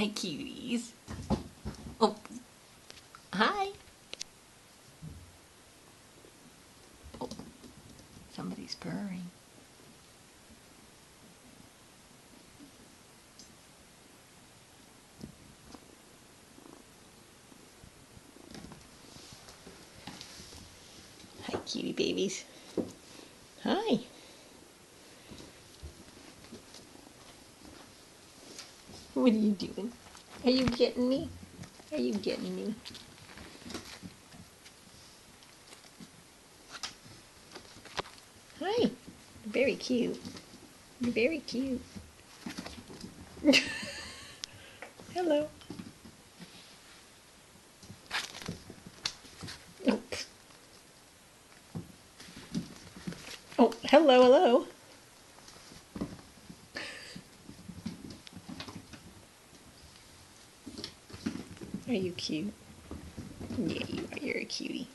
Hey, cuties. Oh, hi. Oh, somebody's purring. Hi, cutie babies. Hi. What are you doing? Are you getting me? Are you getting me? Hi. Very cute. Very cute. Hello. Oh. oh, hello, hello. Are you cute? Yeah, you are. You're a cutie.